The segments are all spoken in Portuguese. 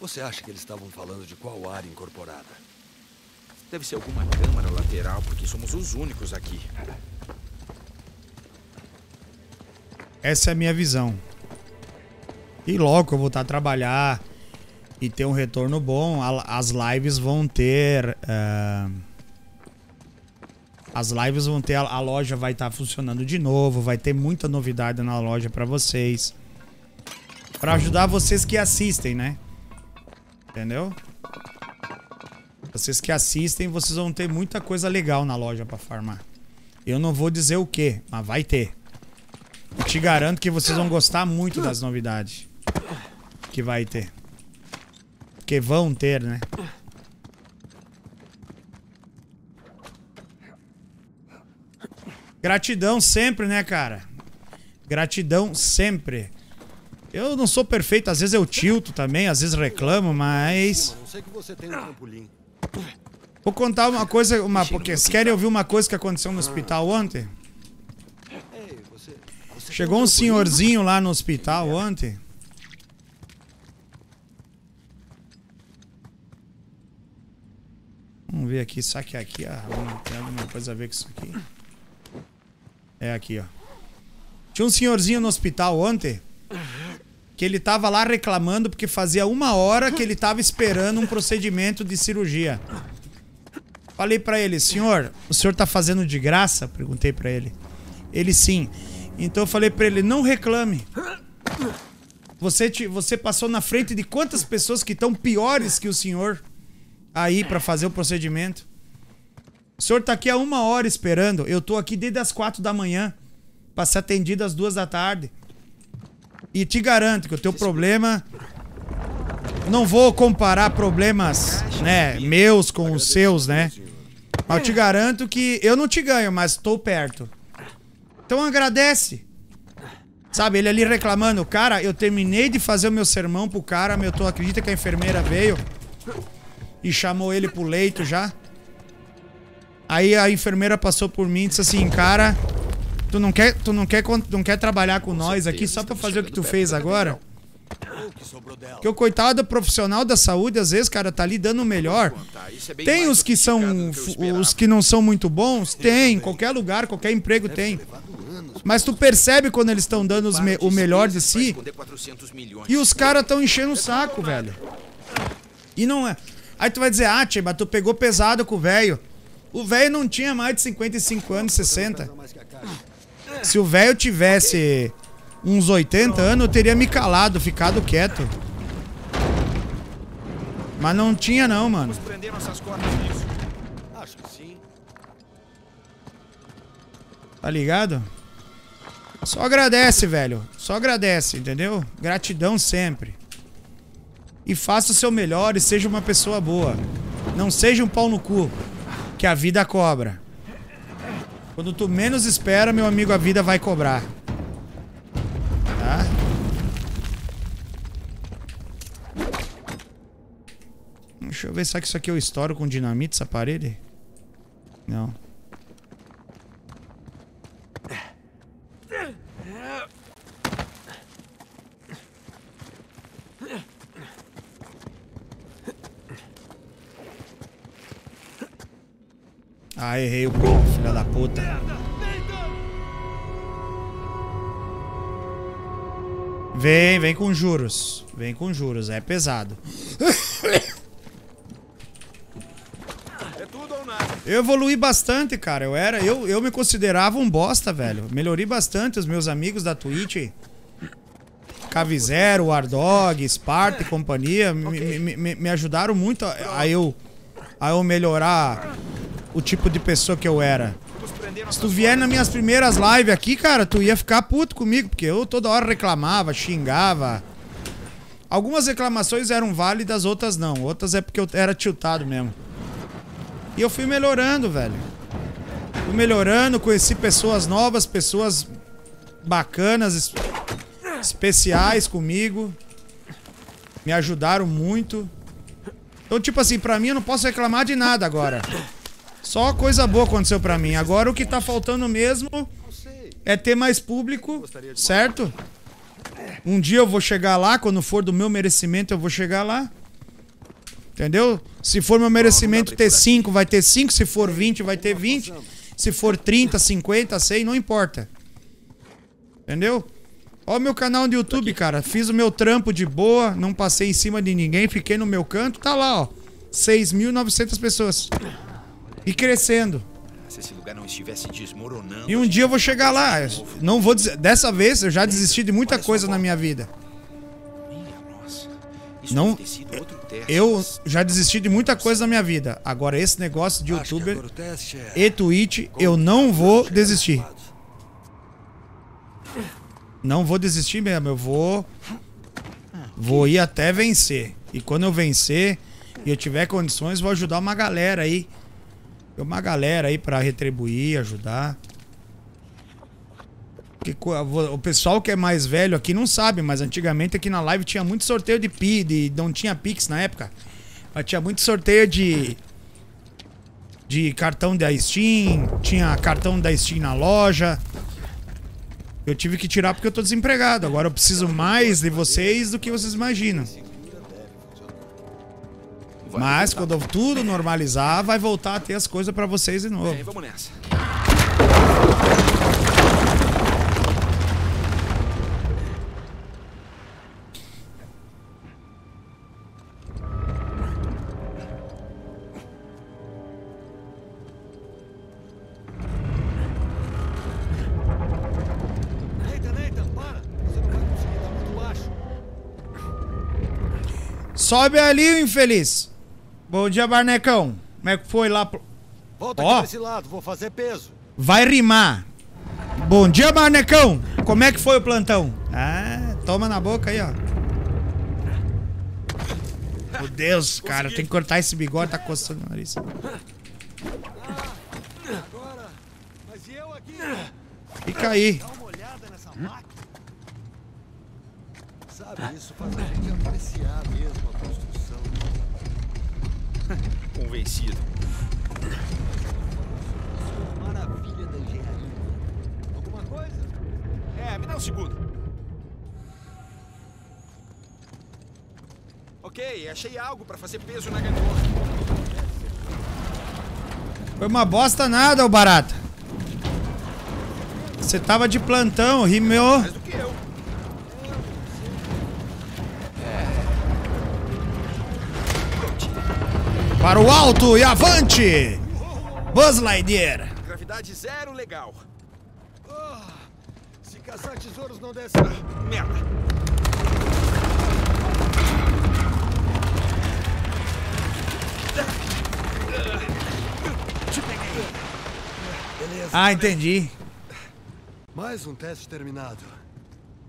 Você acha que eles estavam falando de qual área incorporada? Deve ser alguma câmara lateral, porque somos os únicos aqui. Essa é a minha visão. E logo eu vou estar a trabalhar e ter um retorno bom, as lives vão ter. Uh, as lives vão ter. A loja vai estar funcionando de novo, vai ter muita novidade na loja para vocês. Para ajudar vocês que assistem, né? Entendeu? Vocês que assistem, vocês vão ter muita coisa legal na loja para farmar. Eu não vou dizer o que, mas vai ter. E te garanto que vocês vão gostar muito das novidades que vai ter. Que vão ter, né? Gratidão sempre, né, cara? Gratidão sempre. Eu não sou perfeito, às vezes eu tilto também, às vezes reclamo, mas. Vou contar uma coisa, uma, porque vocês querem ouvir uma coisa que aconteceu no hospital ontem? Chegou um senhorzinho lá no hospital ontem. Vamos ver aqui, será que é aqui? Ah, tem alguma coisa a ver com isso aqui? É aqui, ó. Tinha um senhorzinho no hospital ontem que ele tava lá reclamando porque fazia uma hora que ele tava esperando um procedimento de cirurgia. Falei para ele, senhor, o senhor tá fazendo de graça? Perguntei para ele. Ele sim. Então eu falei para ele, não reclame. Você, te, você passou na frente de quantas pessoas que estão piores que o senhor? aí para fazer o procedimento. O senhor tá aqui há uma hora esperando. Eu tô aqui desde as quatro da manhã para ser atendido às duas da tarde. E te garanto que o teu problema. Não vou comparar problemas, né, meus com os seus, né? Mas eu te garanto que eu não te ganho, mas estou perto. Então agradece. Sabe, ele ali reclamando, cara, eu terminei de fazer o meu sermão pro cara, meu, tu acredita que a enfermeira veio? e chamou ele pro leito já. Aí a enfermeira passou por mim e disse assim, cara, tu não quer, tu não quer, não quer trabalhar com nós aqui só pra fazer o que tu fez agora? Que o coitado profissional da saúde, às vezes, cara, tá ali dando o melhor. Tem os que são. Os que não são muito bons? Tem. Qualquer lugar, qualquer emprego tem. Mas tu percebe quando eles estão dando me, o melhor de si. E os caras estão enchendo o saco, velho. E não é. Aí tu vai dizer, ah, Tia, mas tu pegou pesado com o velho. O velho não tinha mais de 55 anos, 60. Se o velho tivesse uns 80 anos, eu teria me calado, ficado quieto. Mas não tinha não, mano. Tá ligado? Só agradece, velho. Só agradece, entendeu? Gratidão sempre e faça o seu melhor e seja uma pessoa boa. Não seja um pau no cu, que a vida cobra. Quando tu menos espera, meu amigo, a vida vai cobrar. Tá? Deixa eu ver, será que isso aqui eu estouro com dinamite, essa parede? Não. Ah, errei o gol, filha da puta. Vem, vem com juros. Vem com juros, é pesado. Eu evolui bastante, cara. Eu era, eu, eu me considerava um bosta, velho. Melhorei bastante os meus amigos da Twitch. Cavizero, Ardog, Sparta e companhia me, me, me, me ajudaram muito a, a, eu a eu melhorar o tipo de pessoa que eu era. Se tu vier nas minhas primeiras lives aqui, cara, tu ia ficar puto comigo, porque eu toda hora reclamava, xingava. Algumas reclamações eram válidas, outras não. Outras é porque eu era tiltado mesmo. E eu fui melhorando, velho. Fui melhorando, conheci pessoas novas, pessoas bacanas, especiais comigo. Me ajudaram muito. Então, tipo assim, pra mim eu não posso reclamar de nada agora. Só coisa boa aconteceu pra mim. Agora o que tá faltando mesmo é ter mais público, certo? Um dia eu vou chegar lá, quando for do meu merecimento eu vou chegar lá. Entendeu? Se for meu merecimento ter 5, vai ter 5. Se for 20, vai ter 20. Se for 30, 50, 100, não importa. Entendeu? Ó o meu canal no YouTube, cara. Fiz o meu trampo de boa, não passei em cima de ninguém, fiquei no meu canto, tá lá, ó. 6.900 pessoas. E crescendo. Se esse lugar não estivesse desmoronando. E um dia eu vou chegar lá. Não vou dizer. Dessa vez eu já desisti de muita coisa na minha vida. Não. Eu já desisti de muita coisa na minha vida. Agora, esse negócio de youtuber é... e Twitch, eu não vou desistir. Não vou desistir mesmo. Eu vou. Vou ir até vencer. E quando eu vencer e eu tiver condições, vou ajudar uma galera aí. Uma galera aí pra retribuir, ajudar. Porque o pessoal que é mais velho aqui não sabe, mas antigamente aqui na live tinha muito sorteio de Pi, de, não tinha Pix na época. Mas tinha muito sorteio de. De cartão da Steam, tinha cartão da Steam na loja. Eu tive que tirar porque eu tô desempregado. Agora eu preciso mais de vocês do que vocês imaginam. Mas quando tudo normalizar, vai voltar a ter as coisas pra vocês de novo. É, vamos nessa. Nathan, Nathan, para! Você não vai conseguir, tá muito baixo. Sobe ali, infeliz. Bom dia, Barnecão. Como é que foi lá? pro- Volta Ó. aqui pra esse lado, vou fazer peso. Vai rimar. Bom dia, Barnecão. Como é que foi o plantão? Ah, toma na boca aí, ó. Meu Deus, cara, tem que cortar esse bigode, tá coçando o nariz. Agora, mas e eu aqui? Fica aí. Dá uma olhada nessa máquina. Sabe, isso faz a gente apreciar mesmo a construção. Convencido. Maravilha da engenharia. Alguma coisa? É, me dá um segundo. Ok, achei algo pra fazer peso na gangorra. Foi uma bosta nada, ô barata. Você tava de plantão, rimou. Para o alto e avante! Buzz Lightyear. Gravidade zero, legal. Se caçar tesouros não der certo. Merda. Beleza. Ah, entendi. Mais um teste terminado.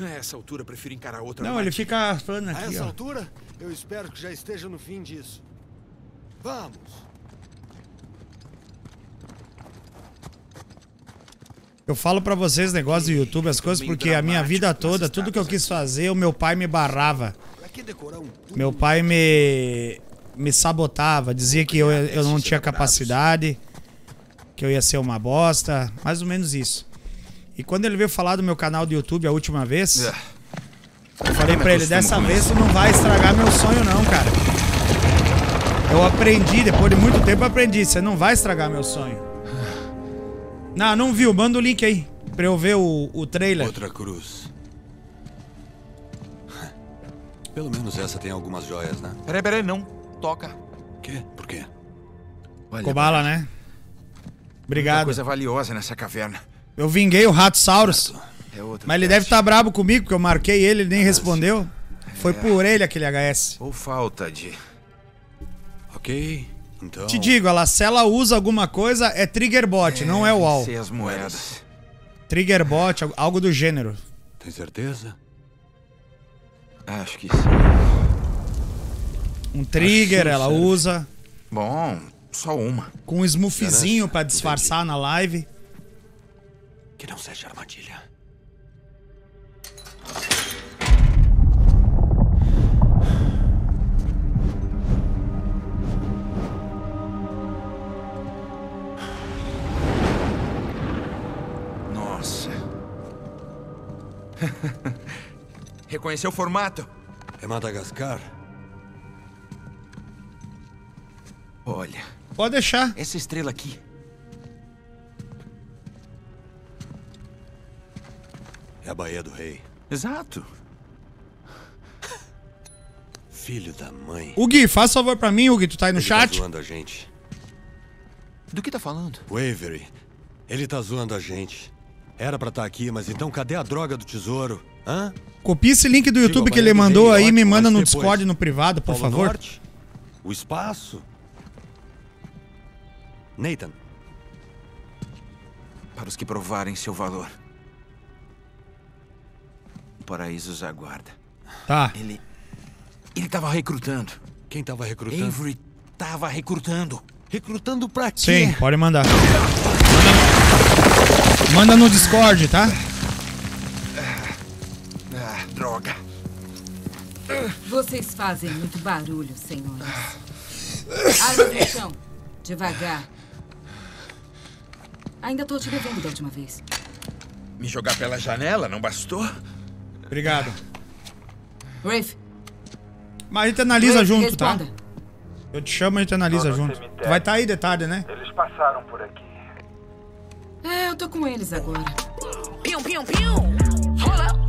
A essa altura, eu prefiro encarar outra. Não, ele fica falando A aqui, essa ó. altura, eu espero que já esteja no fim disso. Vamos! Eu falo pra vocês negócio do YouTube, as coisas, porque a minha vida toda, tudo que eu quis fazer, o meu pai me barrava. Meu pai me, me sabotava, dizia que eu, eu não tinha capacidade, que eu ia ser uma bosta, mais ou menos isso. E quando ele veio falar do meu canal do YouTube a última vez, É. eu falei pra ele, costumo dessa com vez tu não vai estragar meu sonho não, cara. Eu aprendi, depois de muito tempo eu aprendi, você não vai estragar meu sonho. Não, não viu, manda o link aí, pra eu ver o, o trailer. Outra cruz. Pelo menos essa tem algumas joias, né? Peraí, peraí, não. Toca. Quê? Por quê? Cobala, né? muita Obrigado. coisa valiosa nessa caverna. Eu vinguei o Ratossaurus. É outra. Mas ele deve estar brabo comigo, porque eu marquei ele, ele nem respondeu. Foi por ele aquele HS. Ou falta de. Ok, então... Te digo, ela, se ela usa alguma coisa, é Triggerbot, não é o UOL. Ser as moedas. Triggerbot, algo do gênero. Tem certeza? Acho que sim. Um trigger, ela sério. usa. Bom, só uma. Com um smoothzinho pra disfarçar na live. Que não seja armadilha. Reconheceu o formato? É Madagascar? Olha, Pode deixar. essa estrela aqui. É a Baía do Rei. Exato. Filho da mãe. O Gui, faz favor pra mim, Gui, tu tá aí no Ele chat? Tá zoando a gente. Do que tá falando? O Avery. Ele tá zoando a gente. Era pra estar aqui, mas então cadê a droga do tesouro? Hã? Copia esse link do Digo, YouTube a que ele mandou aí e me manda no depois? Discord, no privado, por Polo favor. Norte? O espaço? Nathan, Para os que provarem seu valor. O paraíso os aguarda. Tá. Ele. Ele tava recrutando. quem tava recrutando? Avery tava recrutando. Recrutando pra quê? Sim, pode mandar. Manda, manda no Discord, tá? Ah, droga. Vocês fazem muito barulho, senhores. Armas no chão. Devagar. Ainda tô te devendo da última vez. Me jogar pela janela não bastou? Obrigado. Rafe, Mas a gente analisa Rafe, junto, tá? responda. Eu te chamo e a gente analisa Tô no junto. vai estar tá aí de tarde, né? Eles passaram por aqui. Eu tô com eles agora. Pew, pew. Hold up.